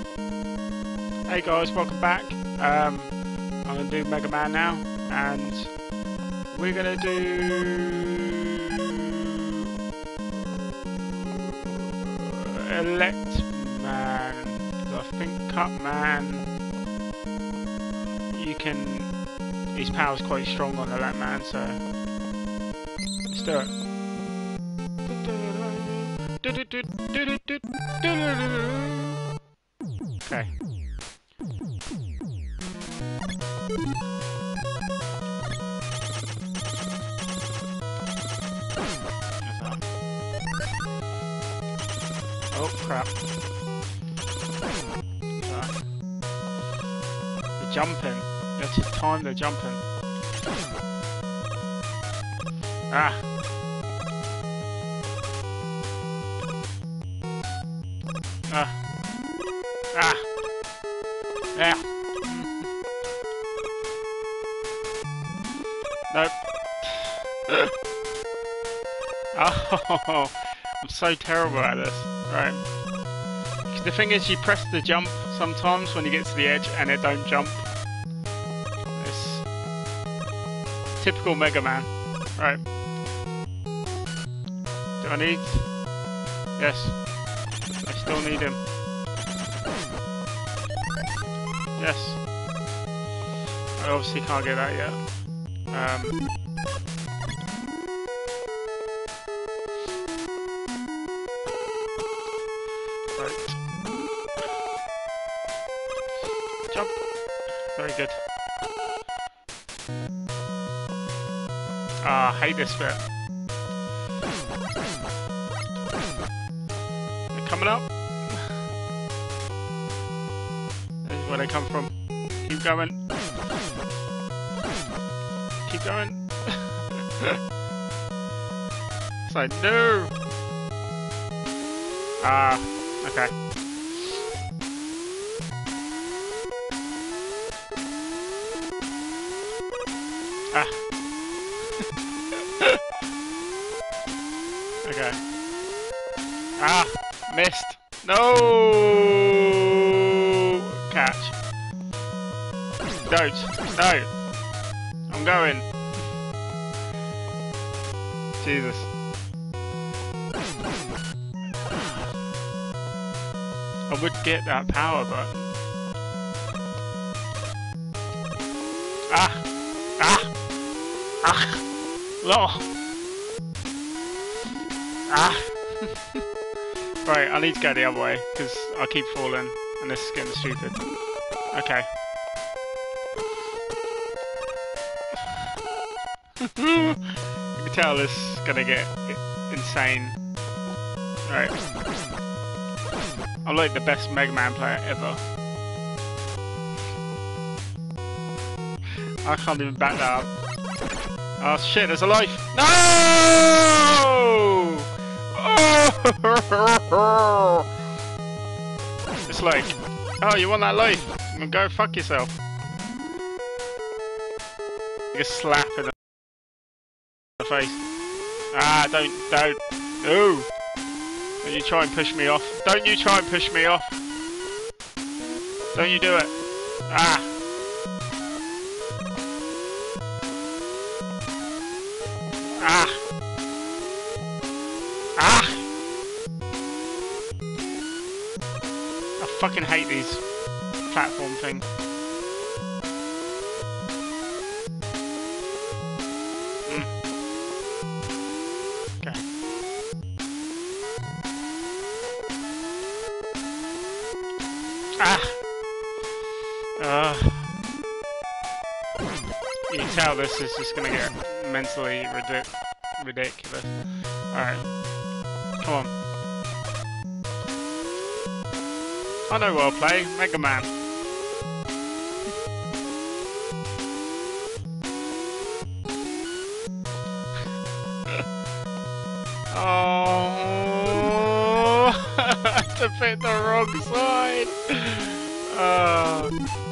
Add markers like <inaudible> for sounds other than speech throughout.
Hey guys, welcome back. Um, I'm gonna do Mega Man now, and we're gonna do Elec Man. I think Cut Man, you can. His power's quite strong on Elec Man, so let's do it. Okay. Oh crap. Right. The jumping. You have to time the jumping. Ah! Ah! Yeah! Nope. <laughs> oh, I'm so terrible at this. Right. The thing is, you press the jump sometimes when you get to the edge and it don't jump. It's typical Mega Man. Right. Do I need? Yes. I still need him. Yes. I obviously can't get that yet. Um, right. Jump. Very good. Ah, I hate this bit. They're coming up. Where they come from. Keep going. Keep going. <laughs> it's like, no! Ah, okay. Ah. <laughs> okay. Ah, missed. No! Don't. No. I'm going. Jesus. I would get that power, but... Ah! Ah! Ah! Law! Ah! <laughs> right, I need to go the other way, because I keep falling, and this is getting stupid. Okay. You can tell this is gonna get insane. Right. I'm like the best Mega Man player ever. I can't even back that up. Oh shit, there's a life! No! Oh! <laughs> It's like, oh, you want that life? Go fuck yourself. You get slap in the face. Ah, don't, don't. No! Don't you try and push me off. Don't you try and push me off. Don't you do it. Ah! Ah! Ah! I fucking hate these platform things. Uh, you can tell this is just gonna get mentally ridic ridiculous. Alright. Come on. I know I'll play. Mega Man. <laughs> Oh, <laughs> to pick the wrong side. Oh,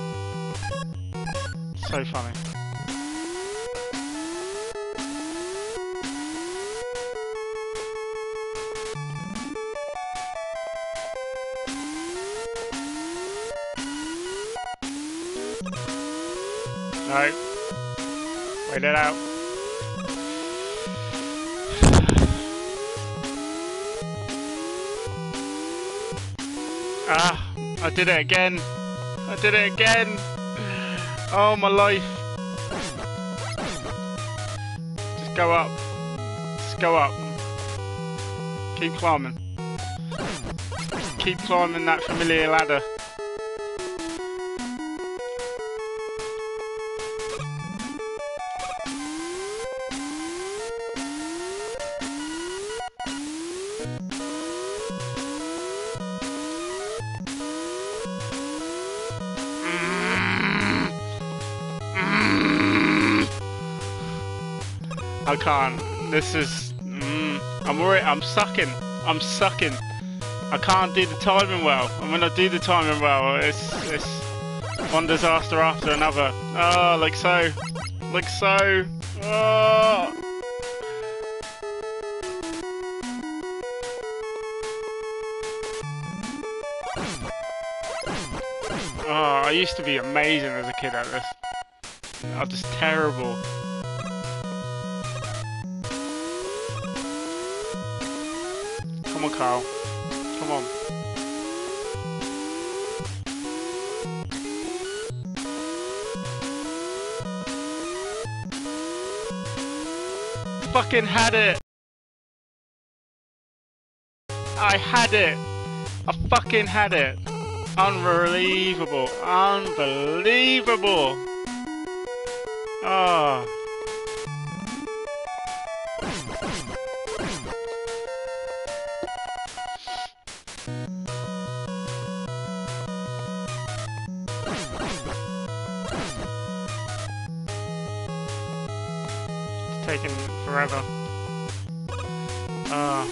so funny. No. Wait it out. Ah, I did it again. I did it again. Oh, my life. Just go up. Just go up. Keep climbing. Keep climbing that familiar ladder. I can't. This is. Mm, I'm worried. I'm sucking. I'm sucking. I can't do the timing well. And when I do the timing well, it's it's one disaster after another. Oh, like so, like so. Oh. Oh, I used to be amazing as a kid at this. I'm just terrible. Come on, Carl. Come on. Fucking had it! I had it! I fucking had it! Unbelievable! Unbelievable! Ah. Oh. Uh.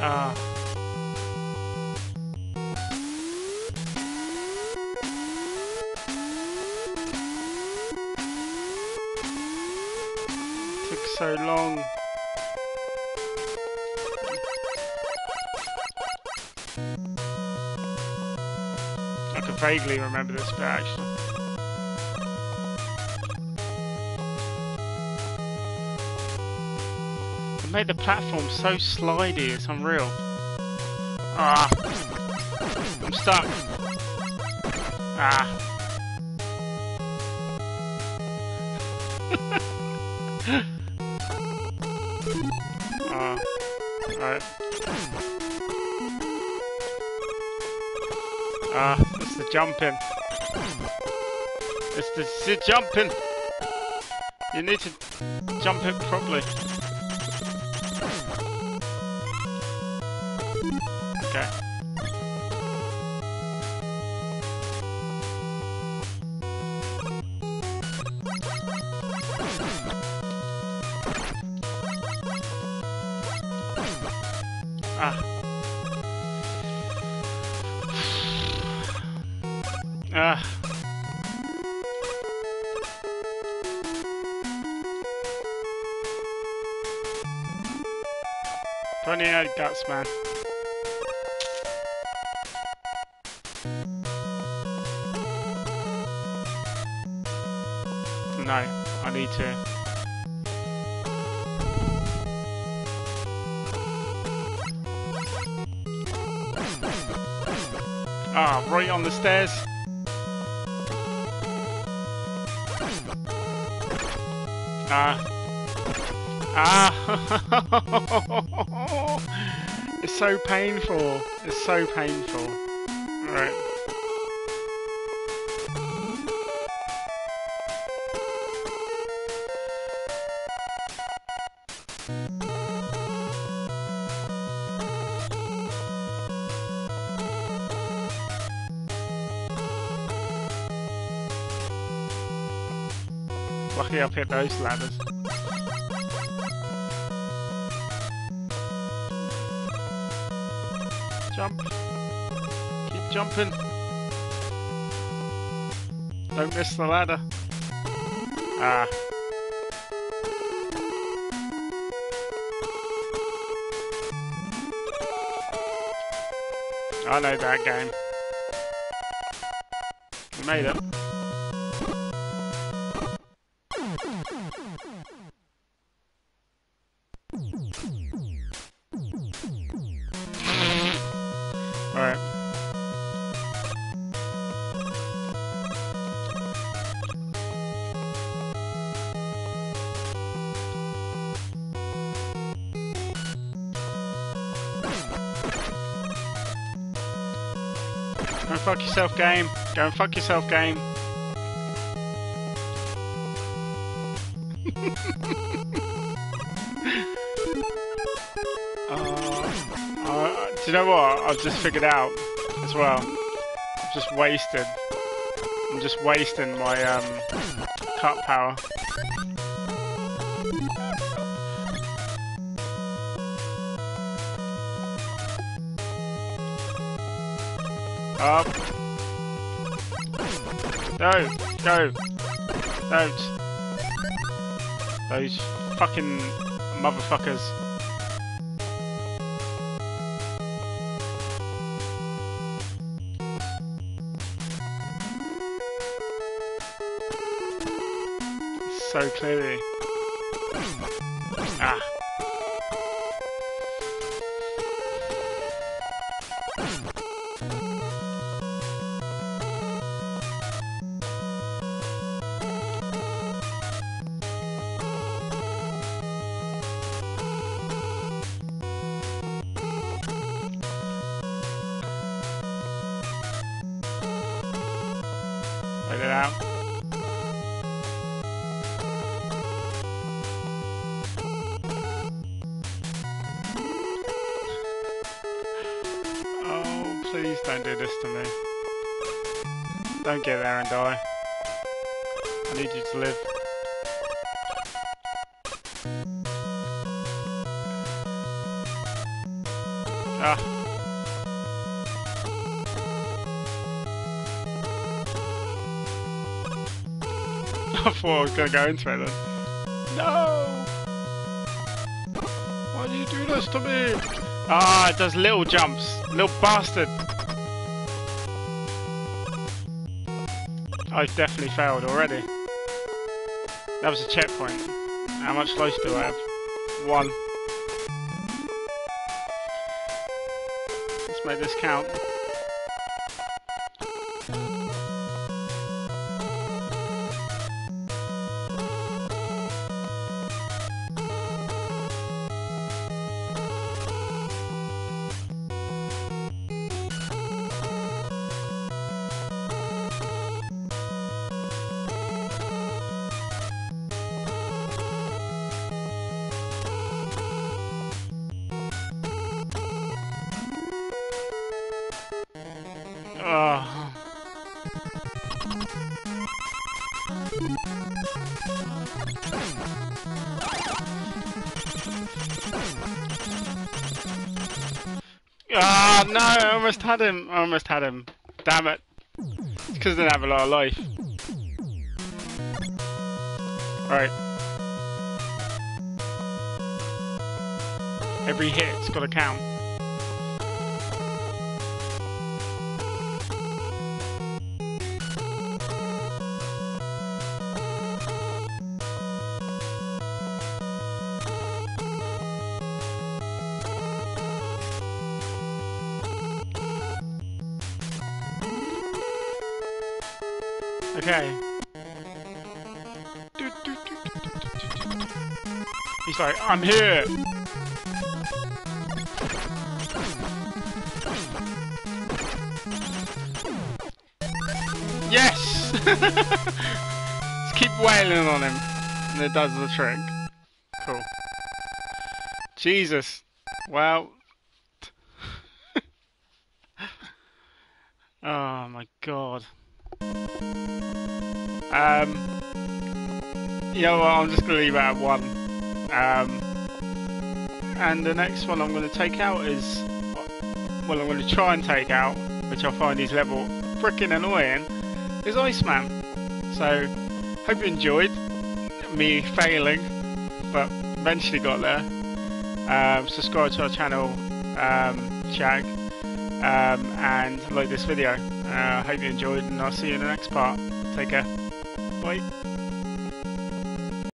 Uh. Can vaguely remember this bit actually. It made the platform so slidey, it's unreal. Ah! I'm stuck! Ah! <laughs> ah. Alright. Ah, it's the jumping. It's the, the jumping. You need to jump it properly. Okay. Ah. Ah. Funny had guts, man. No, I need to. Ah, right on the stairs. Ah. Ah! <laughs> it's so painful. It's so painful. Right. Lucky I've hit those ladders. Jump. Keep jumping. Don't miss the ladder. Ah. I know that game. We made it. And fuck yourself, game. Go and fuck yourself, game. <laughs> Uh, uh, do you know what? I've just figured out as well. I've just wasted. I'm just wasting my um, cut power. Up. No, go. Don't. Those fucking motherfuckers. So clearly. Ah. Let it out. Oh, please don't do this to me. Don't get there and die. I need you to live. Ah. <laughs> I thought I was gonna go into it then. No! Why do you do this to me? Ah, it does little jumps. Little bastard. I've definitely failed already. That was a checkpoint. How much life do I have? One. Let's make this count. Oh. Ah, no, I almost had him. I almost had him. Damn it. Because I didn't have a lot of life. Alright. Every hit's got to count. I'm here! Yes! <laughs> Just keep wailing on him, and it does the trick. Cool. Jesus. Well. <laughs> oh my god. Um, you know what, I'm just to leave it at one. Um, and the next one I'm going to take out is, well, I'm going to try and take out, which I find is level freaking annoying, is Iceman. So, hope you enjoyed me failing, but eventually got there. Um, subscribe to our channel, um, Shag. um, and like this video. I uh, hope you enjoyed, and I'll see you in the next part. Take care. Bye.